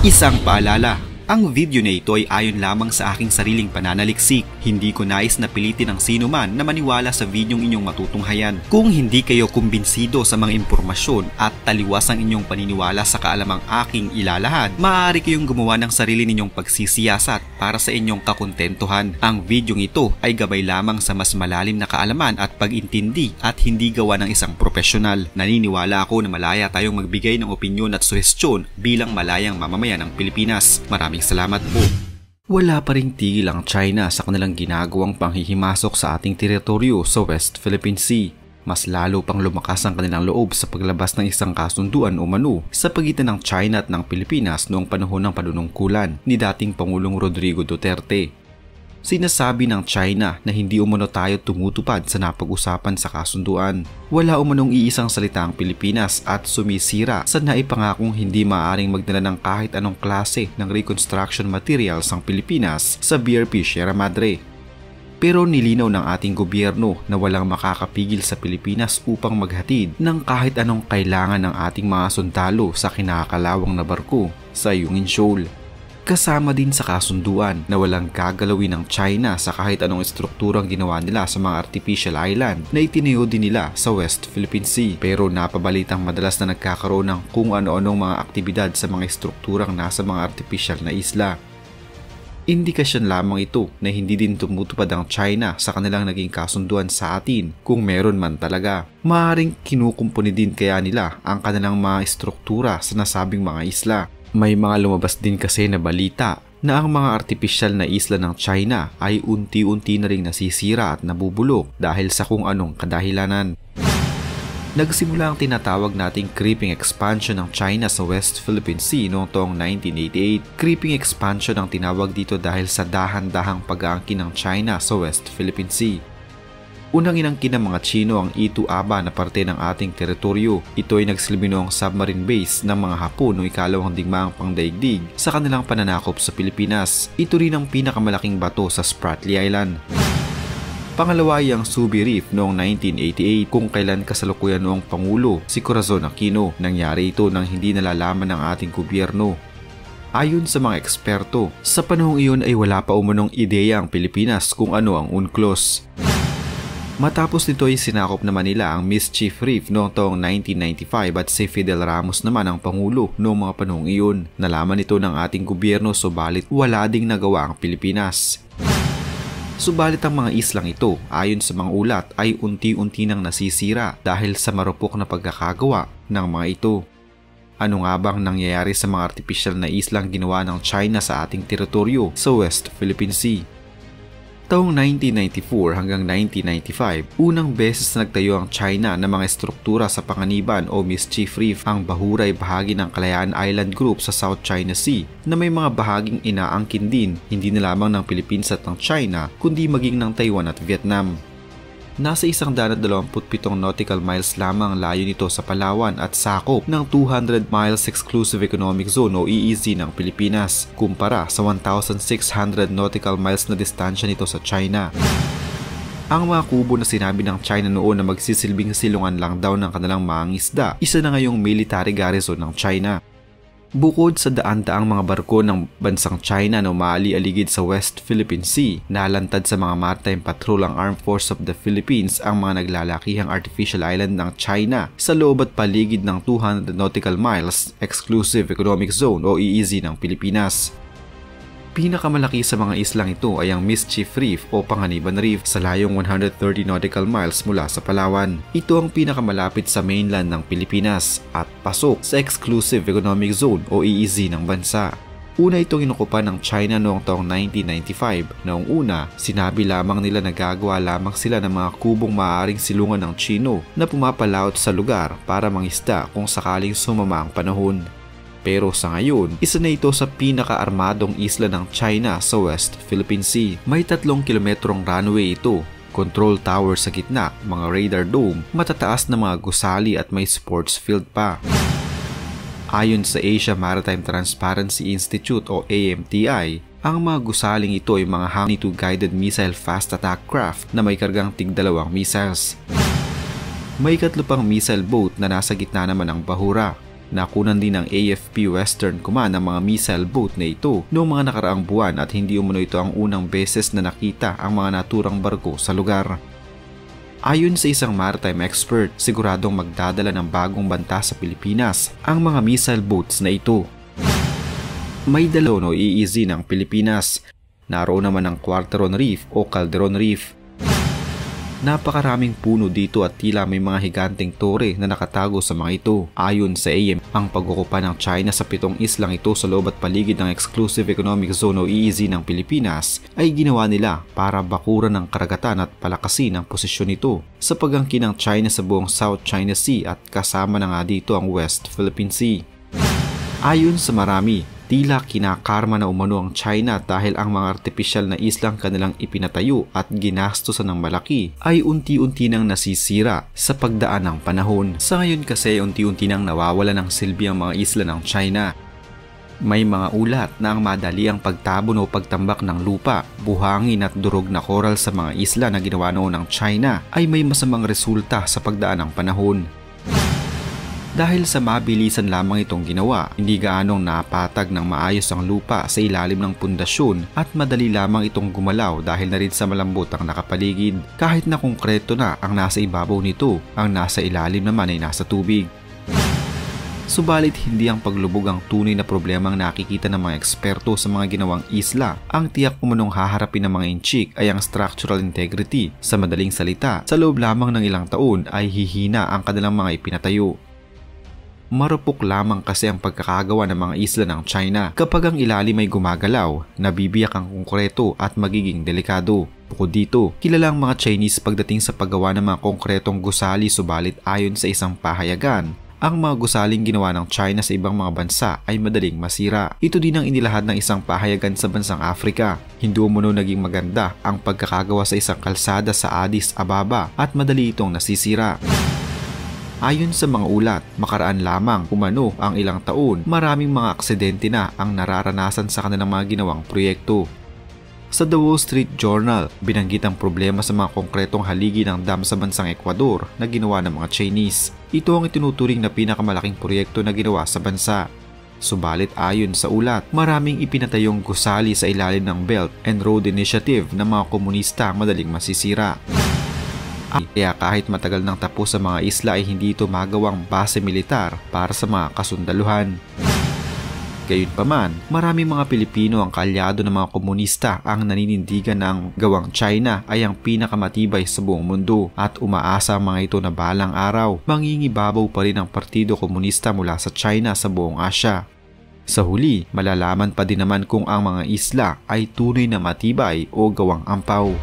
Isang paalala, ang video na ito ay ayon lamang sa aking sariling pananaliksik. Hindi ko nais na pilitin ang sino man na maniwala sa videong inyong matutunghayan. Kung hindi kayo kumbinsido sa mga impormasyon at taliwas ang inyong paniniwala sa kaalamang aking ilalahad, maaari kayong gumawa ng sarili ninyong pagsisiyasat para sa inyong kakontentuhan. Ang videong ito ay gabay lamang sa mas malalim na kaalaman at pag-intindi at hindi gawa ng isang profesional. Naniniwala ako na malaya tayong magbigay ng opinyon at suhestyon bilang malayang mamamayan ng Pilipinas. Maraming Maraming salamat po. Wala pa ring tigil ang China sa kanilang ginagawang panghihimasok sa ating teritoryo sa West Philippine Sea. Mas lalo pang lumakas ang kanilang loob sa paglabas ng isang kasunduan o manu sa pagitan ng China at ng Pilipinas noong panahon ng panunungkulan ni dating Pangulong Rodrigo Duterte. Sinasabi ng China na hindi umano tayo tumutupad sa napag-usapan sa kasunduan. Wala umanong iisang salita ang Pilipinas at sumisira sa naipangakong hindi maaring magdala ng kahit anong klase ng reconstruction materials ang Pilipinas sa BRP Sierra Madre. Pero nilinaw ng ating gobyerno na walang makakapigil sa Pilipinas upang maghatid ng kahit anong kailangan ng ating mga sundalo sa kinakalawang na barko sa Yungin Shoal kasama din sa kasunduan na walang gagalawin ng China sa kahit anong estrukturang ginawa nila sa mga artificial island na itinayo din nila sa West Philippine Sea. Pero napabalitang madalas na nagkakaroon ng kung ano-anong mga aktibidad sa mga estrukturang nasa mga artificial na isla. Indikasyon lamang ito na hindi din tumutupad ang China sa kanilang naging kasunduan sa atin kung meron man talaga. Maaring kinukumpuni din kaya nila ang kanilang mga estruktura sa nasabing mga isla may mga lumabas din kasi na balita na ang mga artificial na isla ng China ay unti-unti na ring nasisira at nabubulok dahil sa kung anong kadahilanan. Nagsimula ang tinatawag nating creeping expansion ng China sa West Philippine Sea noong taong 1988. Creeping expansion ang tinawag dito dahil sa dahan-dahang pag-aangkin ng China sa West Philippine Sea. Unang inangkin ng mga Chino ang Itu Aba na parte ng ating teritoryo. Ito ay nagsilbi noong submarine base ng mga Hapon noong ikalawang digmaang pangdaigdig sa kanilang pananakop sa Pilipinas. Ito rin ang pinakamalaking bato sa Spratly Island. Pangalawa ay ang Subi Reef noong 1988 kung kailan kasalukuyan noong Pangulo si Corazon Aquino. Nangyari ito nang hindi nalalaman ng ating gobyerno Ayon sa mga eksperto, sa panahong iyon ay wala pa umunong ideya ang Pilipinas kung ano ang UNCLOS. Matapos nito ay sinakop naman nila ang Mischief Reef noong taong 1995 at si Fidel Ramos naman ang Pangulo noong mga panahong iyon. Nalaman ito ng ating gobyerno subalit wala ding nagawa ang Pilipinas. Subalit ang mga islang ito, ayon sa mga ulat, ay unti-unti nang nasisira dahil sa marupok na pagkakagawa ng mga ito. Ano nga bang nangyayari sa mga artificial na islang ginawa ng China sa ating teritoryo sa West Philippine Sea? Taong 1994 hanggang 1995, unang beses na nagtayo ang China ng mga estruktura sa Panganiban o Mischief Reef ang bahuray bahagi ng Kalayaan Island Group sa South China Sea na may mga bahaging inaangkin din hindi na lamang ng Philippines at ng China kundi maging ng Taiwan at Vietnam. Nasa isang pitong nautical miles lamang layo nito sa Palawan at sakop ng 200 miles exclusive economic zone o EEZ ng Pilipinas kumpara sa 1,600 nautical miles na distansya nito sa China. Ang mga kubo na sinabi ng China noon na magsisilbing silungan lang daw ng kanilang mga isda, isa na ngayong military garrison ng China. Bukod sa daan-daang mga barko ng bansang China na umaali-aligid sa West Philippine Sea, nalantad sa mga maritime patrol ang Armed Force of the Philippines ang mga naglalakihang artificial island ng China sa loob at paligid ng 200 nautical miles Exclusive Economic Zone o EEZ ng Pilipinas. Pinakamalaki sa mga islang ito ay ang Mischief Reef o Panganiban Reef sa layong 130 nautical miles mula sa Palawan. Ito ang pinakamalapit sa mainland ng Pilipinas at pasok sa Exclusive Economic Zone o EEZ ng bansa. Una itong inukupan ng China noong taong 1995. Noong una, sinabi lamang nila na gagawa lamang sila ng mga kubong maaaring silungan ng Chino na pumapalaot sa lugar para mangisda kung sakaling sumama ang panahon. Pero sa ngayon, isa na ito sa pinaka-armadong isla ng China sa West Philippine Sea. May tatlong kilometrong runway ito control tower sa gitna, mga radar dome, matataas na mga gusali at may sports field pa. Ayon sa Asia Maritime Transparency Institute o AMTI, ang mga gusaling ito ay mga Hang-2 guided missile fast attack craft na may kargang tigdalawang missiles. May katlo pang missile boat na nasa gitna naman ng bahura Nakunan din ng AFP Western Command ang mga missile boat na ito noong mga nakaraang buwan at hindi umano ito ang unang beses na nakita ang mga naturang barko sa lugar. Ayon sa isang maritime expert, siguradong magdadala ng bagong banta sa Pilipinas ang mga missile boats na ito. May dalaw no EEZ ng Pilipinas. Naroon naman ang Quarteron Reef o Calderon Reef Napakaraming puno dito at tila may mga higanteng tore na nakatago sa mga ito. Ayon sa AM, ang pagkukupa ng China sa pitong islang ito sa loob at paligid ng Exclusive Economic Zone o EEZ ng Pilipinas ay ginawa nila para bakuran ng karagatan at palakasin ang posisyon nito sa pagangkin ng China sa buong South China Sea at kasama na nga dito ang West Philippine Sea. Ayon sa marami, Tila kinakarma na umano ang China dahil ang mga artipisyal na islang kanilang ipinatayo at ginastosan ng malaki ay unti-unti nang nasisira sa pagdaan ng panahon. Sa ngayon kasi unti-unti nang nawawala ng silbi ang mga isla ng China may mga ulat na ang madali ang pagtabon o pagtambak ng lupa, buhangin at durog na koral sa mga isla na ginawa noon ng China ay may masamang resulta sa pagdaan ng panahon. Dahil sa mabilisan lamang itong ginawa, hindi gaanong napatag ng maayos ang lupa sa ilalim ng pundasyon at madali lamang itong gumalaw dahil na rin sa malambot ang nakapaligid. Kahit na konkreto na ang nasa ibabaw nito, ang nasa ilalim naman ay nasa tubig. Subalit hindi ang paglubog ang tunay na problemang nakikita ng mga eksperto sa mga ginawang isla. Ang tiyak umunong haharapin ng mga inchik ay ang structural integrity. Sa madaling salita, sa loob lamang ng ilang taon ay hihina ang kanilang mga ipinatayo. Marupok lamang kasi ang pagkakagawa ng mga isla ng China kapag ang ilalim ay gumagalaw, nabibiyak ang konkreto at magiging delikado. Bukod dito, kilala ang mga Chinese pagdating sa paggawa ng mga konkretong gusali subalit ayon sa isang pahayagan, ang mga gusaling ginawa ng China sa ibang mga bansa ay madaling masira. Ito din ang inilahad ng isang pahayagan sa bansang Afrika. Hindi umano naging maganda ang pagkakagawa sa isang kalsada sa Addis Ababa at madali itong nasisira. Ayon sa mga ulat, makaraan lamang umano ang ilang taon, maraming mga aksidente na ang nararanasan sa kanilang mga ginawang proyekto. Sa The Wall Street Journal, binanggit ang problema sa mga konkretong haligi ng dam sa bansang Ecuador na ginawa ng mga Chinese. Ito ang itinuturing na pinakamalaking proyekto na ginawa sa bansa. Subalit ayon sa ulat, maraming ipinatayong gusali sa ilalim ng Belt and Road Initiative ng mga komunista madaling masisira. Kaya kahit matagal nang tapos sa mga isla ay hindi ito magawang base militar para sa mga kasundaluhan. Gayunpaman, marami mga Pilipino ang kalyado ng mga komunista ang naninindigan ng gawang China ay ang pinakamatibay sa buong mundo at umaasa ang mga ito na balang araw mangingibabaw pa rin ang Partido Komunista mula sa China sa buong Asya. Sa huli, malalaman pa din naman kung ang mga isla ay tunay na matibay o gawang ampaw.